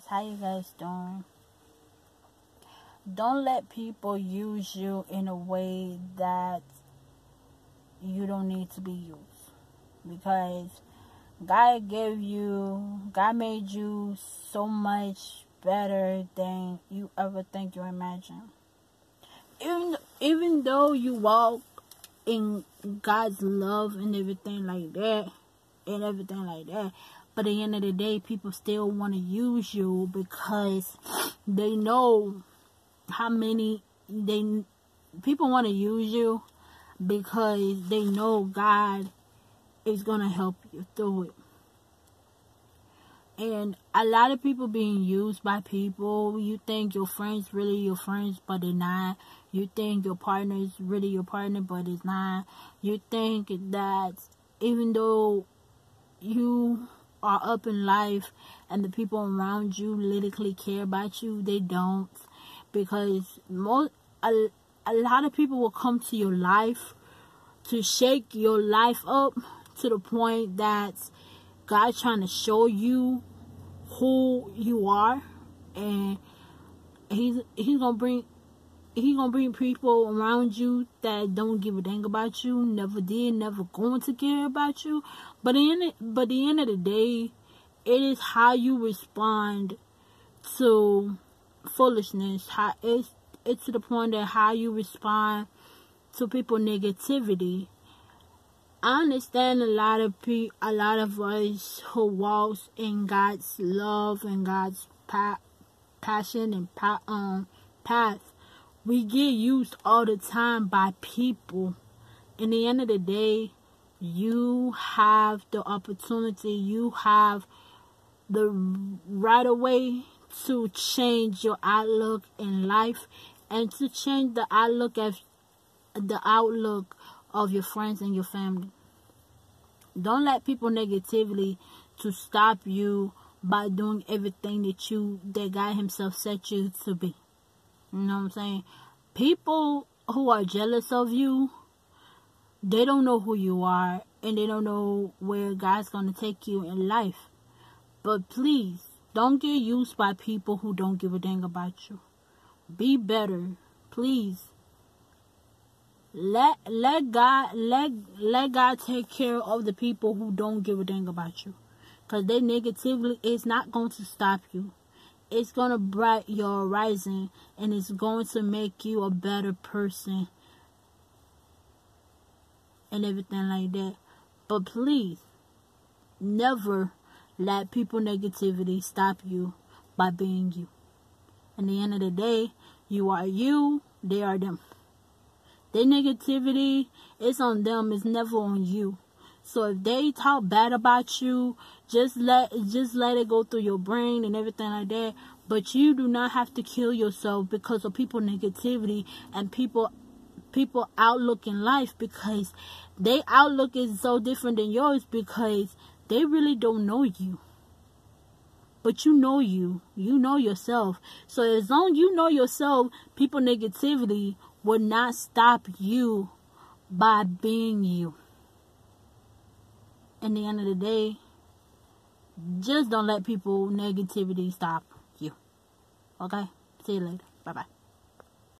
guys how you guys doing? Don't let people use you in a way that you don't need to be used. Because God gave you God made you so much better than you ever think you imagine. Even even though you walk in God's love and everything like that and everything like that but at the end of the day, people still want to use you because they know how many they people want to use you because they know God is going to help you through it. And a lot of people being used by people, you think your friends really your friends, but they're not. You think your partner is really your partner, but it's not. You think that even though you are up in life and the people around you literally care about you, they don't. Because most a, a lot of people will come to your life to shake your life up to the point that God's trying to show you who you are and he's he's gonna bring he gonna bring people around you that don't give a dang about you, never did, never going to care about you. But in but the end of the day, it is how you respond to foolishness. How it's it's to the point that how you respond to people negativity. I understand a lot of pe- a lot of us who walks in God's love and God's pa- passion and pa- um path we get used all the time by people. In the end of the day, you have the opportunity, you have the right away to change your outlook in life and to change the outlook of the outlook of your friends and your family. Don't let people negatively to stop you by doing everything that you that God Himself set you to be. You know what I'm saying? People who are jealous of you, they don't know who you are and they don't know where God's going to take you in life. But please, don't get used by people who don't give a dang about you. Be better, please. Let let God let let God take care of the people who don't give a dang about you. Cause they negatively is not going to stop you it's going to bright your horizon and it's going to make you a better person and everything like that. But please, never let people negativity stop you by being you. In the end of the day, you are you, they are them. Their negativity is on them, it's never on you. So if they talk bad about you, just let just let it go through your brain and everything like that. But you do not have to kill yourself because of people negativity and people people outlook in life because their outlook is so different than yours because they really don't know you. But you know you. You know yourself. So as long you know yourself, people negativity will not stop you by being you in the end of the day, just don't let people negativity stop you. Okay? See you later. Bye bye.